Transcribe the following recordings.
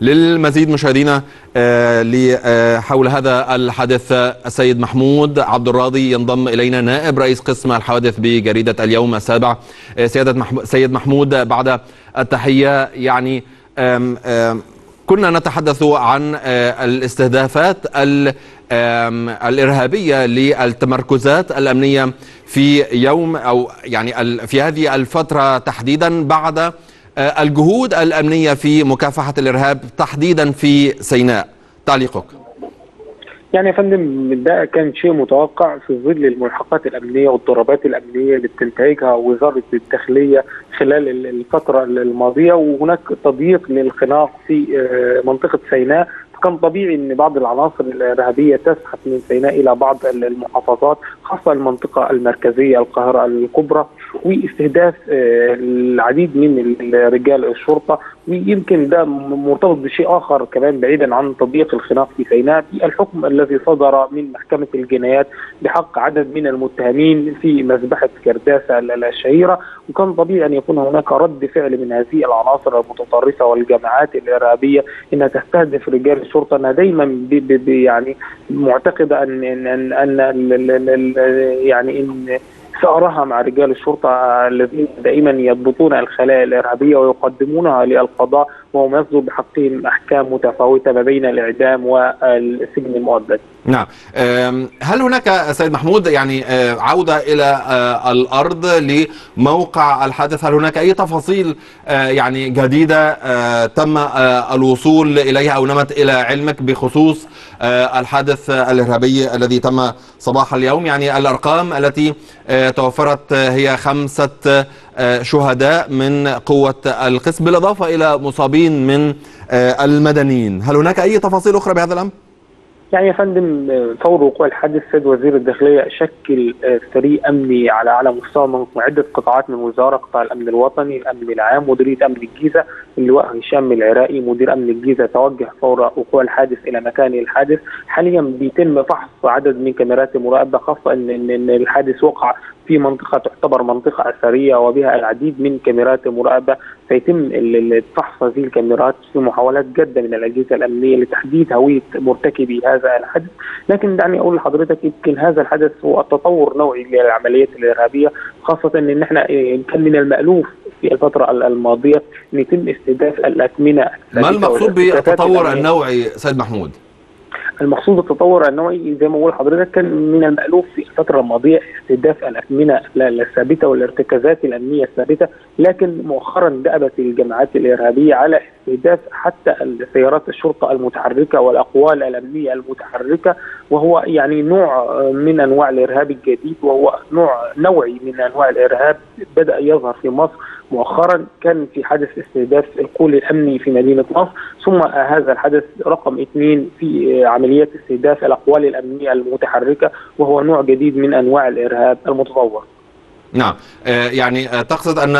للمزيد مشاهدينا حول هذا الحدث السيد محمود عبد الراضي ينضم إلينا نائب رئيس قسم الحوادث بجريدة اليوم السابع. سيادة محمود سيد محمود بعد التحية يعني كنا نتحدث عن الاستهدافات الإرهابية للتمركزات الأمنية في يوم أو يعني في هذه الفترة تحديدا بعد الجهود الأمنية في مكافحة الإرهاب تحديدا في سيناء. تعليقك. يعني يا فندم ده كان شيء متوقع في ظل الملحقات الأمنية والضربات الأمنية اللي بتنتهجها وزاره الداخلية خلال الفترة الماضية وهناك تضييق للخناق في منطقة سيناء. كان طبيعي إن بعض العناصر الإرهابية تزحف من سيناء إلى بعض المحافظات خاصة المنطقة المركزية القاهرة الكبرى. واستهداف العديد من رجال الشرطة ويمكن ده مرتبط بشيء آخر كمان بعيدا عن تضييق الخناق في سيناء الحكم الذي صدر من محكمة الجنايات بحق عدد من المتهمين في مذبحه كرداسة الشهيرة. وكان طبيعي أن يكون هناك رد فعل من هذه العناصر المتطرفة والجماعات الإرهابية إنها تستهدف رجال الشرطة. انها دايما بي بي يعني معتقده ان ان ان, أن يعني إن ثارها مع رجال الشرطة الذين دائما يضبطون الخلايا الإرهابية ويقدمونها للقضاء. وهم يصدر بحقهم احكام متفاوتة ما بين الإعدام والسجن المؤبد. نعم. هل هناك سيد محمود يعني عودة إلى الأرض لموقع الحادث؟ هل هناك أي تفاصيل يعني جديدة تم الوصول إليها أو نمت إلى علمك بخصوص الحادث الإرهابي الذي تم صباح اليوم؟ يعني الأرقام التي توفرت هي خمسة شهداء من قوة القسم بالإضافة إلى مصابين من المدنيين. هل هناك أي تفاصيل أخرى بهذا الأمر؟ يعني يا فندم فور وقوع الحادث سيد وزير الداخلية شكل فريق أمني على أعلى مستوى من عده قطاعات من وزارة قطاع الأمن الوطني، الأمن العام، مديرية أمن الجيزة، اللواء هشام العراقي مدير أمن الجيزة. توجه فور وقوع الحادث إلى مكان الحادث، حاليا بيتم فحص عدد من كاميرات المراقبة خاصة إن إن الحادث وقع في منطقة تعتبر منطقة أثرية وبها العديد من كاميرات المراقبة سيتم فحص هذه الكاميرات في محاولات جادة من الأجهزة الأمنية لتحديد هوية مرتكبي هذا الحدث لكن دعني أقول لحضرتك يمكن هذا الحدث هو تطور نوعي للعمليات الإرهابية خاصة أن إحنا كان من المألوف في الفترة الماضية أن يتم استهداف الأثمنة ما المقصود بالتطور النوعي سيد محمود؟ المقصود بالتطور النوعي زي ما بقول لحضرتك كان من المألوف في الفترة الماضية استهداف الأثمنة الثابتة والارتكازات الأمنية الثابتة لكن مؤخرا دأبت الجماعات الإرهابية على استهداف حتى سيارات الشرطة المتحركة والأقوال الأمنية المتحركة وهو يعني نوع من أنواع الإرهاب الجديد وهو نوع نوعي من أنواع الإرهاب بدأ يظهر في مصر مؤخرا كان في حدث استهداف القول الأمني في مدينة مصر ثم هذا الحدث رقم اثنين في عمليات استهداف الأقوال الأمنية المتحركة وهو نوع جديد من أنواع الإرهاب المتطور. نعم يعني تقصد أن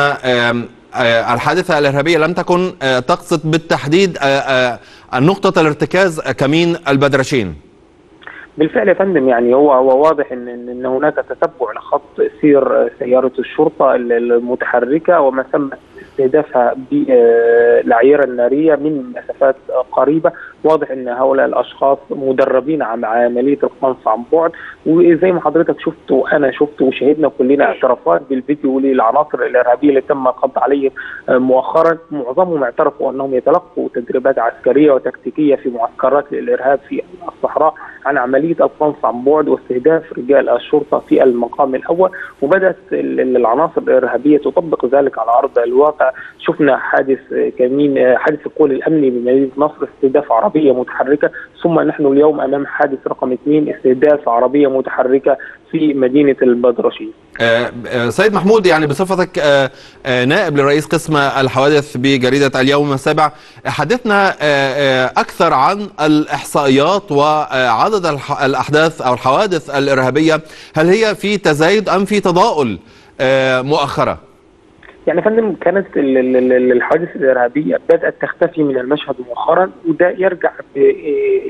الحادثة الإرهابية لم تكن تقصد بالتحديد نقطه الارتكاز كمين البدرشين. بالفعل يا فندم يعني هو هو واضح إن إن هناك تتبع لخط سير سيارة الشرطة المتحركة وما تم استهدافها بالعيره النارية من مسافات قريبة واضح إن هؤلاء الأشخاص مدربين على عملية القنص عن بعد. وزي ما حضرتك شفت وأنا شفت وشهدنا كلنا اعترافات بالفيديو للعناصر الإرهابية اللي تم القبض عليهم مؤخرا. معظمهم اعترفوا أنهم يتلقوا تدريبات عسكرية وتكتيكية في معسكرات الارهاب في الصحراء عن عملية القنص عن بعد واستهداف رجال الشرطة في المقام الأول. وبدأت العناصر الإرهابية تطبق ذلك على أرض الواقع. شفنا حادث كمين حادث القول الأمني بمدينة نصر استهداف عربية متحركة ثم نحن اليوم أمام حادث رقم اثنين استهداف عربية متحركة في مدينة البدرشين. أه سيد محمود يعني بصفتك أه نائب لرئيس قسم الحوادث بجريدة اليوم السابع حدثنا أكثر عن الإحصائيات وعدد الأحداث أو الحوادث الإرهابية هل هي في تزايد أم في تضاؤل مؤخرا؟ يعني فندم كانت الحوادث الإرهابية بدأت تختفي من المشهد مؤخرا وده يرجع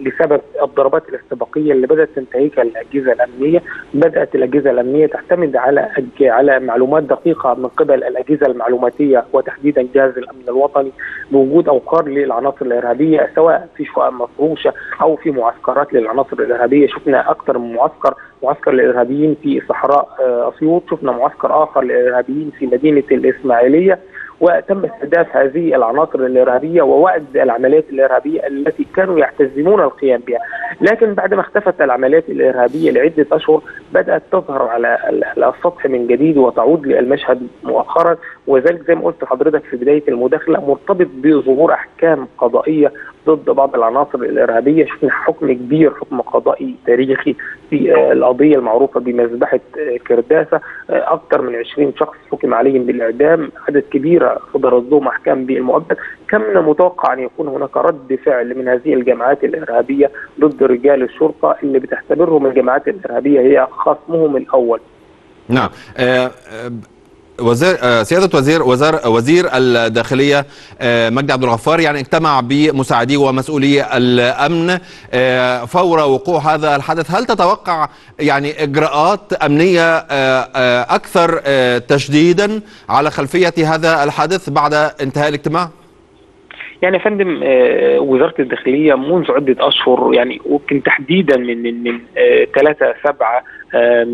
لسبب الضربات الاستباقية اللي بدأت تنتهكها الاجهزه الأمنية، بدأت الأجهزة الأمنية تعتمد على على معلومات دقيقة من قبل الأجهزة المعلوماتية وتحديدا جهاز الأمن الوطني بوجود أوقار للعناصر الإرهابية سواء في شقق مفروشة أو في معسكرات للعناصر الإرهابية، شفنا أكثر من معسكر معسكر الارهابيين في صحراء أسيوط، شفنا معسكر آخر للإرهابيين في مدينة الإسماعيلية وتم استهداف هذه العناصر الإرهابية ووعد العمليات الإرهابية التي كانوا يحتزمون القيام بها، لكن بعد ما اختفت العمليات الإرهابية لعدة أشهر بدأت تظهر على السطح من جديد وتعود للمشهد مؤخرا. وذلك زي ما قلت لحضرتك في بداية المداخلة مرتبط بظهور أحكام قضائية ضد بعض العناصر الإرهابية، شفنا حكم كبير حكم قضائي تاريخي في القضية المعروفة بمذبحة كرداسة، أكثر من 20 شخص حكم عليهم بالإعدام، عدد كبير صدرت لهم احكام بالمؤبد، كم من المتوقع أن يكون هناك رد فعل من هذه الجماعات الإرهابية ضد رجال الشرطة اللي بتعتبرهم الجماعات الإرهابية؟ هي خصمهم الأول. نعم. وزير سيادة وزير وزير وزير الداخلية مجدي عبد الغفار يعني اجتمع بمساعدي ومسؤولي الأمن فور وقوع هذا الحدث هل تتوقع يعني إجراءات أمنية أكثر تشديدا على خلفية هذا الحدث بعد انتهاء الاجتماع؟ يعني يا فندم وزارة الداخلية منذ عدة أشهر يعني ويمكن تحديدا من من 3 7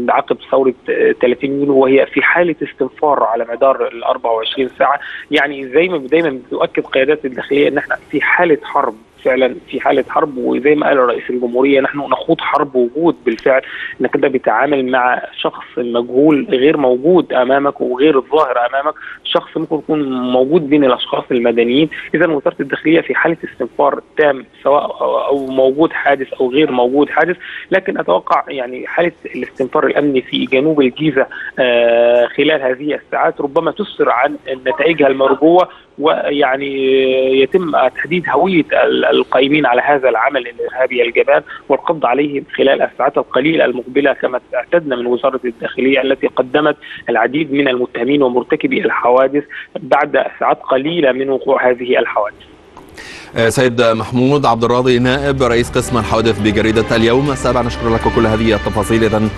عقب ثورة 30 يونيو وهي في حالة استنفار على مدار ال 24 ساعة. يعني زي ما دايما بتؤكد قيادات الداخلية إن إحنا في حالة حرب. فعلا في حالة حرب وزي ما قال رئيس الجمهورية نحن نخوض حرب وجود بالفعل إنك أنت بتتعامل مع شخص مجهول غير موجود أمامك وغير الظاهر أمامك شخص ممكن يكون موجود بين الأشخاص المدنيين. اذا وزارة الداخلية في حالة استنفار تام سواء أو موجود حادث أو غير موجود حادث. لكن أتوقع يعني حالة الاستنفار الأمني في جنوب الجيزة آه خلال هذه الساعات ربما تسر عن نتائجها المرجوة. ويعني يتم تحديد هوية القائمين على هذا العمل الارهابي الجبان والقبض عليهم خلال الساعات القليلة المقبلة كما اعتدنا من وزارة الداخلية التي قدمت العديد من المتهمين ومرتكبي الحوادث بعد ساعات قليلة من وقوع هذه الحوادث. سيد محمود عبد الراضي نائب رئيس قسم الحوادث بجريدة اليوم السابع نشكر لك كل هذه التفاصيل اذا